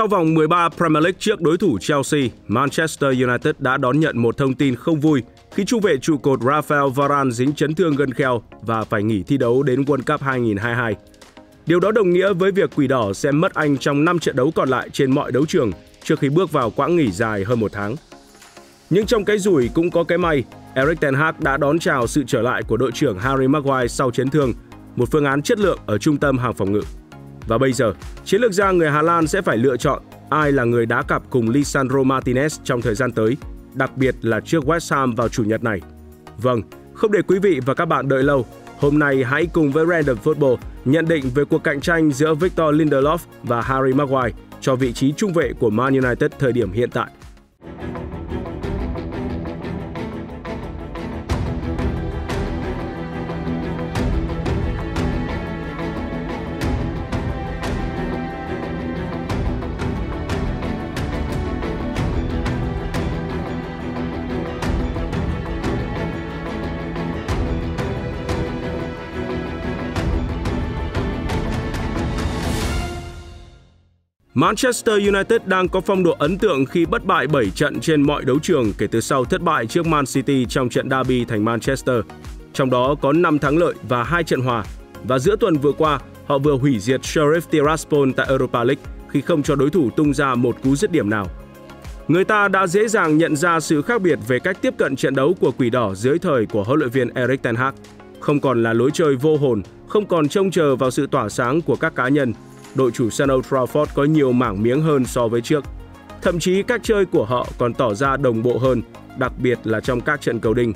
Sau vòng 13 Premier League trước đối thủ Chelsea, Manchester United đã đón nhận một thông tin không vui khi trung vệ trụ cột Rafael Varane dính chấn thương gân kheo và phải nghỉ thi đấu đến World Cup 2022. Điều đó đồng nghĩa với việc Quỷ Đỏ sẽ mất anh trong 5 trận đấu còn lại trên mọi đấu trường trước khi bước vào quãng nghỉ dài hơn một tháng. Nhưng trong cái rủi cũng có cái may, Erik ten Hag đã đón chào sự trở lại của đội trưởng Harry Maguire sau chấn thương, một phương án chất lượng ở trung tâm hàng phòng ngự. Và bây giờ, chiến lược gia người Hà Lan sẽ phải lựa chọn ai là người đá cặp cùng Lisandro Martinez trong thời gian tới, đặc biệt là trước West Ham vào chủ nhật này. Vâng, không để quý vị và các bạn đợi lâu, hôm nay hãy cùng với Random Football nhận định về cuộc cạnh tranh giữa Victor Lindelof và Harry Maguire cho vị trí trung vệ của Man United thời điểm hiện tại. Manchester United đang có phong độ ấn tượng khi bất bại 7 trận trên mọi đấu trường kể từ sau thất bại trước Man City trong trận derby thành Manchester. Trong đó có 5 thắng lợi và 2 trận hòa. Và giữa tuần vừa qua, họ vừa hủy diệt Sheriff Tiraspol tại Europa League khi không cho đối thủ tung ra một cú dứt điểm nào. Người ta đã dễ dàng nhận ra sự khác biệt về cách tiếp cận trận đấu của Quỷ Đỏ dưới thời của huấn luyện viên Erik ten Hag. Không còn là lối chơi vô hồn, không còn trông chờ vào sự tỏa sáng của các cá nhân đội chủ sân Old Trafford có nhiều mảng miếng hơn so với trước. Thậm chí cách chơi của họ còn tỏ ra đồng bộ hơn, đặc biệt là trong các trận cầu đinh.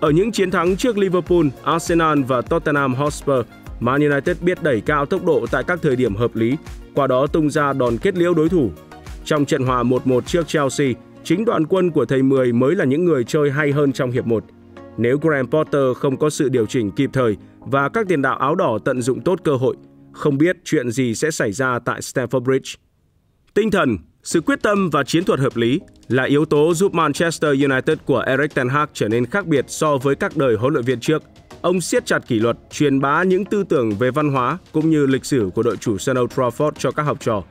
Ở những chiến thắng trước Liverpool, Arsenal và Tottenham Hotspur, Man United biết đẩy cao tốc độ tại các thời điểm hợp lý, qua đó tung ra đòn kết liễu đối thủ. Trong trận hòa 1-1 trước Chelsea, chính đoàn quân của thầy Mười mới là những người chơi hay hơn trong hiệp 1. Nếu Graham Potter không có sự điều chỉnh kịp thời và các tiền đạo áo đỏ tận dụng tốt cơ hội, không biết chuyện gì sẽ xảy ra tại Stamford Bridge. Tinh thần, sự quyết tâm và chiến thuật hợp lý là yếu tố giúp Manchester United của Erik ten Hag trở nên khác biệt so với các đời huấn luyện viên trước. Ông siết chặt kỷ luật, truyền bá những tư tưởng về văn hóa cũng như lịch sử của đội chủ sân Old Trafford cho các học trò.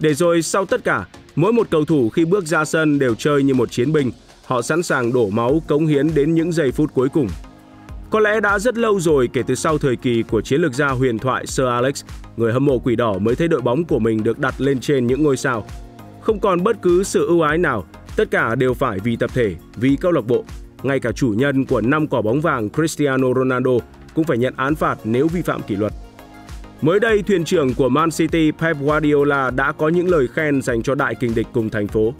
Để rồi sau tất cả, mỗi một cầu thủ khi bước ra sân đều chơi như một chiến binh, họ sẵn sàng đổ máu cống hiến đến những giây phút cuối cùng. Có lẽ đã rất lâu rồi kể từ sau thời kỳ của chiến lược gia huyền thoại Sir Alex, người hâm mộ quỷ đỏ mới thấy đội bóng của mình được đặt lên trên những ngôi sao. Không còn bất cứ sự ưu ái nào, tất cả đều phải vì tập thể, vì câu lạc bộ. Ngay cả chủ nhân của năm quả bóng vàng Cristiano Ronaldo cũng phải nhận án phạt nếu vi phạm kỷ luật. Mới đây, thuyền trưởng của Man City Pep Guardiola đã có những lời khen dành cho đại kình địch cùng thành phố.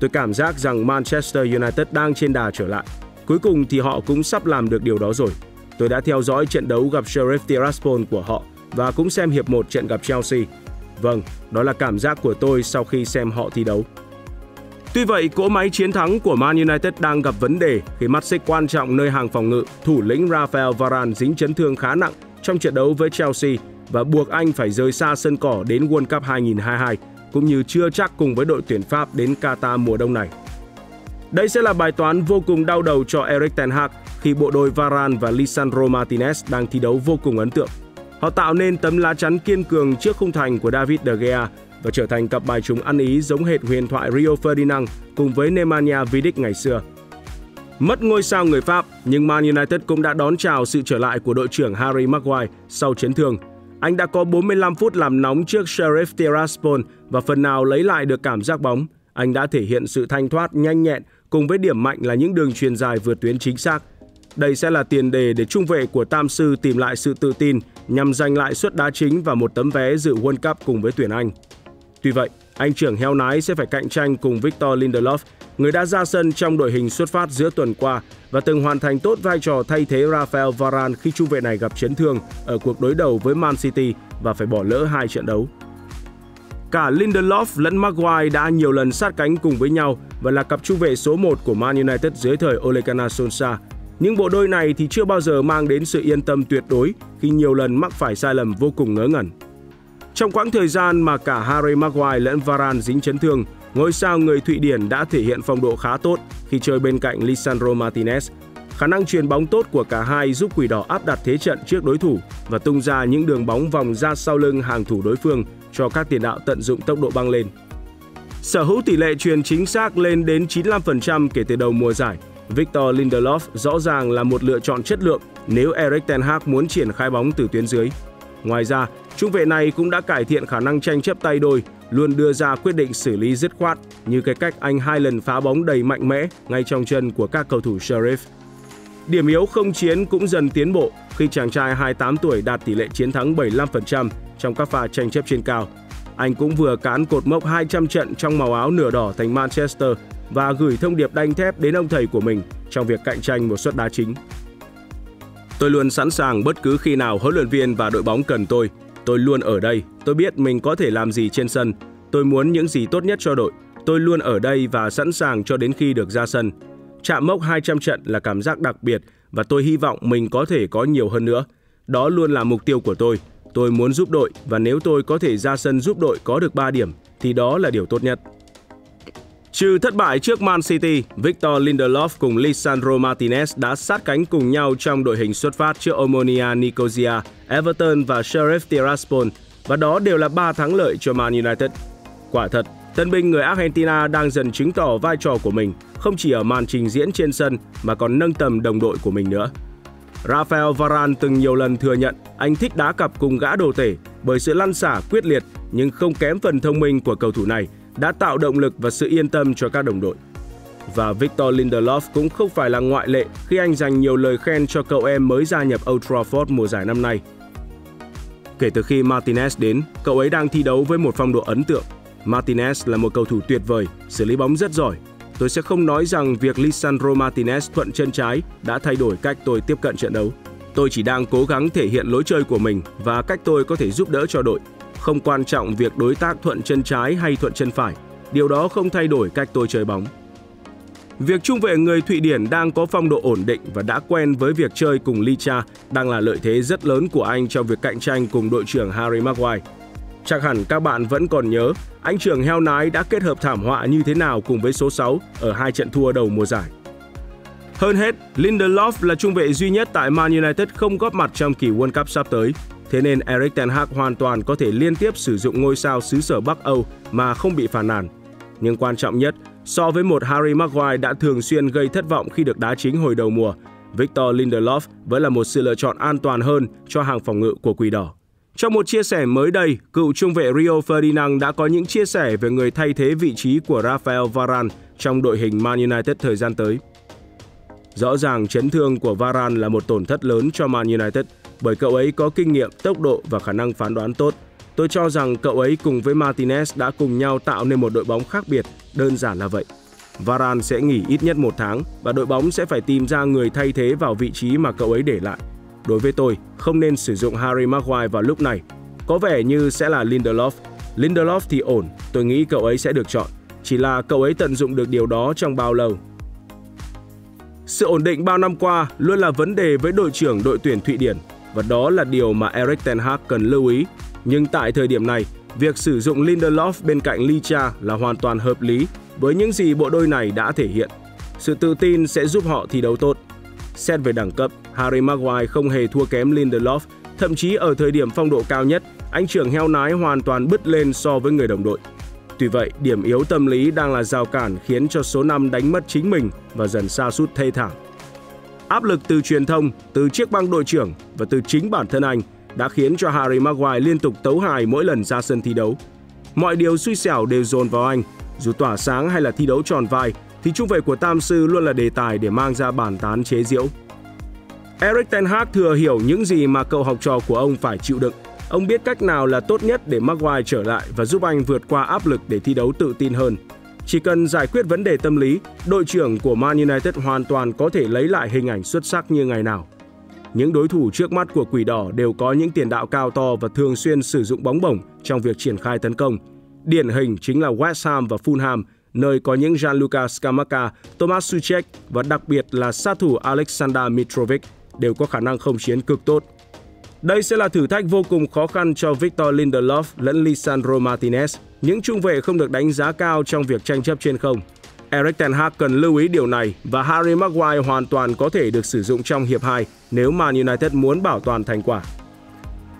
Tôi cảm giác rằng Manchester United đang trên đà trở lại. Cuối cùng thì họ cũng sắp làm được điều đó rồi. Tôi đã theo dõi trận đấu gặp Sheriff Tiraspol của họ và cũng xem hiệp 1 trận gặp Chelsea. Vâng, đó là cảm giác của tôi sau khi xem họ thi đấu. Tuy vậy, cỗ máy chiến thắng của Man United đang gặp vấn đề khi mắt xích quan trọng nơi hàng phòng ngự, thủ lĩnh Rafael Varane dính chấn thương khá nặng trong trận đấu với Chelsea và buộc anh phải rời xa sân cỏ đến World Cup 2022, cũng như chưa chắc cùng với đội tuyển Pháp đến Qatar mùa đông này. Đây sẽ là bài toán vô cùng đau đầu cho Erik ten Hag khi bộ đôi Varane và Lisandro Martinez đang thi đấu vô cùng ấn tượng. Họ tạo nên tấm lá chắn kiên cường trước khung thành của David De Gea và trở thành cặp bài trùng ăn ý giống hệt huyền thoại Rio Ferdinand cùng với Nemanja Vidic ngày xưa. Mất ngôi sao người Pháp, nhưng Man United cũng đã đón chào sự trở lại của đội trưởng Harry Maguire sau chấn thương. Anh đã có 45 phút làm nóng trước Sheriff Tiraspol và phần nào lấy lại được cảm giác bóng. Anh đã thể hiện sự thanh thoát, nhanh nhẹn cùng với điểm mạnh là những đường truyền dài vượt tuyến chính xác. Đây sẽ là tiền đề để trung vệ của Tam Sư tìm lại sự tự tin nhằm giành lại suất đá chính và một tấm vé dự World Cup cùng với tuyển Anh. Tuy vậy, anh trưởng heo nái sẽ phải cạnh tranh cùng Victor Lindelof, người đã ra sân trong đội hình xuất phát giữa tuần qua và từng hoàn thành tốt vai trò thay thế Rafael Varane khi trung vệ này gặp chấn thương ở cuộc đối đầu với Man City và phải bỏ lỡ hai trận đấu. Cả Lindelof lẫn Maguire đã nhiều lần sát cánh cùng với nhau và là cặp trung vệ số 1 của Man United dưới thời Ole Gunnar Solskjaer. Nhưng bộ đôi này thì chưa bao giờ mang đến sự yên tâm tuyệt đối khi nhiều lần mắc phải sai lầm vô cùng ngớ ngẩn. Trong quãng thời gian mà cả Harry Maguire lẫn Varane dính chấn thương, ngôi sao người Thụy Điển đã thể hiện phong độ khá tốt khi chơi bên cạnh Lisandro Martinez. Khả năng truyền bóng tốt của cả hai giúp Quỷ Đỏ áp đặt thế trận trước đối thủ và tung ra những đường bóng vòng ra sau lưng hàng thủ đối phương cho các tiền đạo tận dụng tốc độ băng lên. Sở hữu tỷ lệ truyền chính xác lên đến 95% kể từ đầu mùa giải, Victor Lindelof rõ ràng là một lựa chọn chất lượng nếu Erik ten Hag muốn triển khai bóng từ tuyến dưới. Ngoài ra, trung vệ này cũng đã cải thiện khả năng tranh chấp tay đôi, luôn đưa ra quyết định xử lý dứt khoát như cái cách anh hai lần phá bóng đầy mạnh mẽ ngay trong chân của các cầu thủ Sheriff. Điểm yếu không chiến cũng dần tiến bộ khi chàng trai 28 tuổi đạt tỷ lệ chiến thắng 75% trong các pha tranh chấp trên cao. Anh cũng vừa cán cột mốc 200 trận trong màu áo nửa đỏ thành Manchester và gửi thông điệp đanh thép đến ông thầy của mình trong việc cạnh tranh một suất đá chính. Tôi luôn sẵn sàng bất cứ khi nào huấn luyện viên và đội bóng cần tôi. Tôi luôn ở đây. Tôi biết mình có thể làm gì trên sân. Tôi muốn những gì tốt nhất cho đội. Tôi luôn ở đây và sẵn sàng cho đến khi được ra sân. Chạm mốc 200 trận là cảm giác đặc biệt và tôi hy vọng mình có thể có nhiều hơn nữa. Đó luôn là mục tiêu của tôi. Tôi muốn giúp đội và nếu tôi có thể ra sân giúp đội có được 3 điểm thì đó là điều tốt nhất. Trừ thất bại trước Man City, Victor Lindelof cùng Lisandro Martinez đã sát cánh cùng nhau trong đội hình xuất phát trước Omonia Nicosia, Everton và Sheriff Tiraspol và đó đều là 3 thắng lợi cho Man United. Quả thật, tân binh người Argentina đang dần chứng tỏ vai trò của mình không chỉ ở màn trình diễn trên sân mà còn nâng tầm đồng đội của mình nữa. Rafael Varane từng nhiều lần thừa nhận anh thích đá cặp cùng gã đồ tể bởi sự lăn xả quyết liệt nhưng không kém phần thông minh của cầu thủ này đã tạo động lực và sự yên tâm cho các đồng đội. Và Victor Lindelof cũng không phải là ngoại lệ khi anh dành nhiều lời khen cho cậu em mới gia nhập Old Trafford mùa giải năm nay. Kể từ khi Martinez đến, cậu ấy đang thi đấu với một phong độ ấn tượng. Martinez là một cầu thủ tuyệt vời, xử lý bóng rất giỏi. Tôi sẽ không nói rằng việc Lisandro Martinez thuận chân trái đã thay đổi cách tôi tiếp cận trận đấu. Tôi chỉ đang cố gắng thể hiện lối chơi của mình và cách tôi có thể giúp đỡ cho đội không quan trọng việc đối tác thuận chân trái hay thuận chân phải, điều đó không thay đổi cách tôi chơi bóng. Việc trung vệ người Thụy Điển đang có phong độ ổn định và đã quen với việc chơi cùng Licha đang là lợi thế rất lớn của anh trong việc cạnh tranh cùng đội trưởng Harry Maguire. Chắc hẳn các bạn vẫn còn nhớ anh trưởng heo nái đã kết hợp thảm họa như thế nào cùng với số 6 ở hai trận thua đầu mùa giải. Hơn hết, Lindelof là trung vệ duy nhất tại Man United không góp mặt trong kỳ World Cup sắp tới Thế nên Erik ten Hag hoàn toàn có thể liên tiếp sử dụng ngôi sao xứ sở Bắc Âu mà không bị phản nàn. Nhưng quan trọng nhất, so với một Harry Maguire đã thường xuyên gây thất vọng khi được đá chính hồi đầu mùa, Victor Lindelof vẫn là một sự lựa chọn an toàn hơn cho hàng phòng ngự của Quỷ Đỏ. Trong một chia sẻ mới đây, cựu trung vệ Rio Ferdinand đã có những chia sẻ về người thay thế vị trí của Rafael Varane trong đội hình Man United thời gian tới. Rõ ràng chấn thương của Varane là một tổn thất lớn cho Man United bởi cậu ấy có kinh nghiệm, tốc độ và khả năng phán đoán tốt. Tôi cho rằng cậu ấy cùng với Martinez đã cùng nhau tạo nên một đội bóng khác biệt, đơn giản là vậy. Varane sẽ nghỉ ít nhất một tháng và đội bóng sẽ phải tìm ra người thay thế vào vị trí mà cậu ấy để lại. Đối với tôi, không nên sử dụng Harry Maguire vào lúc này. Có vẻ như sẽ là Lindelof. Lindelof thì ổn, tôi nghĩ cậu ấy sẽ được chọn. Chỉ là cậu ấy tận dụng được điều đó trong bao lâu. Sự ổn định bao năm qua luôn là vấn đề với đội trưởng đội tuyển Thụy Điển và đó là điều mà Erik ten Hag cần lưu ý. Nhưng tại thời điểm này, việc sử dụng Lindelof bên cạnh Licha là hoàn toàn hợp lý với những gì bộ đôi này đã thể hiện. Sự tự tin sẽ giúp họ thi đấu tốt. Xét về đẳng cấp, Harry Maguire không hề thua kém Lindelof, thậm chí ở thời điểm phong độ cao nhất, anh trưởng heo nái hoàn toàn bứt lên so với người đồng đội. Tuy vậy, điểm yếu tâm lý đang là rào cản khiến cho số 5 đánh mất chính mình và dần xa sút thê thảm. Áp lực từ truyền thông, từ chiếc băng đội trưởng và từ chính bản thân anh đã khiến cho Harry Maguire liên tục tấu hài mỗi lần ra sân thi đấu. Mọi điều xui xẻo đều dồn vào anh, dù tỏa sáng hay là thi đấu tròn vai thì trung vệ của Tam Sư luôn là đề tài để mang ra bàn tán chế giễu. Eric Ten Hag thừa hiểu những gì mà cậu học trò của ông phải chịu đựng. Ông biết cách nào là tốt nhất để Maguire trở lại và giúp anh vượt qua áp lực để thi đấu tự tin hơn. Chỉ cần giải quyết vấn đề tâm lý, đội trưởng của Man United hoàn toàn có thể lấy lại hình ảnh xuất sắc như ngày nào. Những đối thủ trước mắt của Quỷ Đỏ đều có những tiền đạo cao to và thường xuyên sử dụng bóng bổng trong việc triển khai tấn công. Điển hình chính là West Ham và Fulham, nơi có những Gianluca Scamacca, Thomas Suchek và đặc biệt là sát thủ Alexander Mitrovic đều có khả năng không chiến cực tốt. Đây sẽ là thử thách vô cùng khó khăn cho Victor Lindelof lẫn Lisandro Martinez những trung vệ không được đánh giá cao trong việc tranh chấp trên không. Eric Ten Hag cần lưu ý điều này và Harry Maguire hoàn toàn có thể được sử dụng trong hiệp 2 nếu Man United muốn bảo toàn thành quả.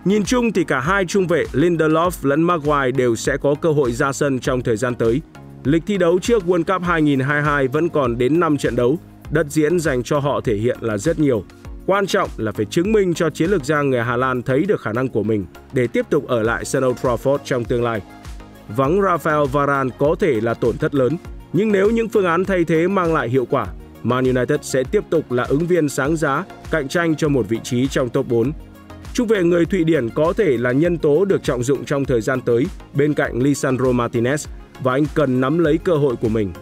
Nhìn chung thì cả hai trung vệ Lindelof lẫn Maguire đều sẽ có cơ hội ra sân trong thời gian tới. Lịch thi đấu trước World Cup 2022 vẫn còn đến 5 trận đấu, đất diễn dành cho họ thể hiện là rất nhiều. Quan trọng là phải chứng minh cho chiến lược gia người Hà Lan thấy được khả năng của mình để tiếp tục ở lại sân Old Trafford trong tương lai. Vắng Rafael Varane có thể là tổn thất lớn, nhưng nếu những phương án thay thế mang lại hiệu quả, Man United sẽ tiếp tục là ứng viên sáng giá, cạnh tranh cho một vị trí trong top 4. Trung vệ người Thụy Điển có thể là nhân tố được trọng dụng trong thời gian tới bên cạnh Lisandro Martinez và anh cần nắm lấy cơ hội của mình.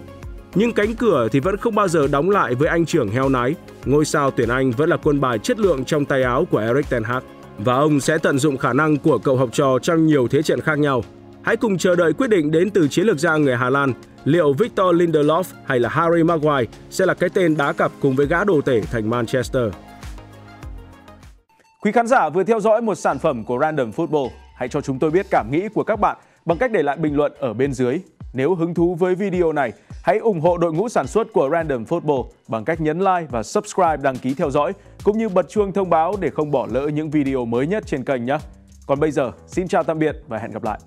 Nhưng cánh cửa thì vẫn không bao giờ đóng lại với anh trưởng heo nái. Ngôi sao tuyển Anh vẫn là quân bài chất lượng trong tay áo của Erik ten Hag và ông sẽ tận dụng khả năng của cậu học trò trong nhiều thế trận khác nhau. Hãy cùng chờ đợi quyết định đến từ chiến lược gia người Hà Lan liệu Victor Lindelof hay là Harry Maguire sẽ là cái tên đá cặp cùng với gã đồ tể thành Manchester. Quý khán giả vừa theo dõi một sản phẩm của Random Football. Hãy cho chúng tôi biết cảm nghĩ của các bạn bằng cách để lại bình luận ở bên dưới. Nếu hứng thú với video này, hãy ủng hộ đội ngũ sản xuất của Random Football bằng cách nhấn like và subscribe đăng ký theo dõi, cũng như bật chuông thông báo để không bỏ lỡ những video mới nhất trên kênh nhé. Còn bây giờ, xin chào tạm biệt và hẹn gặp lại.